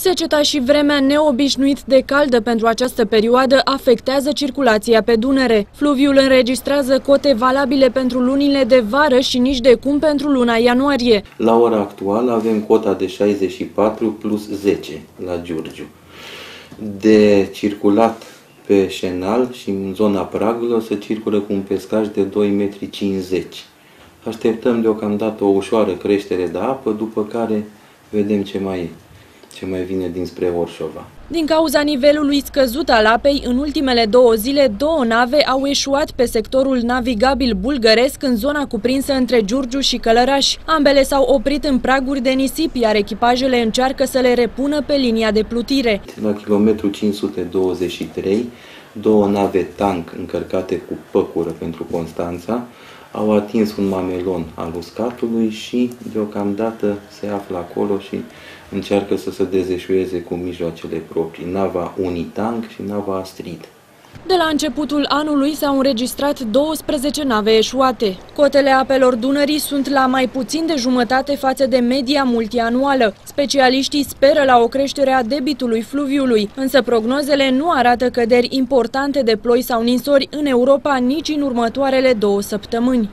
Seceta și vremea neobișnuit de caldă pentru această perioadă afectează circulația pe Dunăre. Fluviul înregistrează cote valabile pentru lunile de vară și nici de cum pentru luna ianuarie. La ora actuală avem cota de 64 plus 10 la Giurgiu. De circulat pe șenal și în zona pragului să circulă cu un pescaj de 2,50 m. Așteptăm deocamdată o ușoară creștere de apă, după care vedem ce mai e ce mai vine dinspre Orșova. Din cauza nivelului scăzut al apei, în ultimele două zile, două nave au eșuat pe sectorul navigabil bulgăresc în zona cuprinsă între Giurgiu și Călăraș. Ambele s-au oprit în praguri de nisip, iar echipajele încearcă să le repună pe linia de plutire. La kilometru 523, două nave tank încărcate cu păcură pentru Constanța au atins un mamelon al uscatului și deocamdată se află acolo și încearcă să se dezeșueze cu mijloacele proprii, nava Unitang și nava Astrid. De la începutul anului s-au înregistrat 12 nave eșuate. Cotele apelor Dunării sunt la mai puțin de jumătate față de media multianuală. Specialiștii speră la o creștere a debitului fluviului, însă prognozele nu arată căderi importante de ploi sau ninsori în Europa nici în următoarele două săptămâni.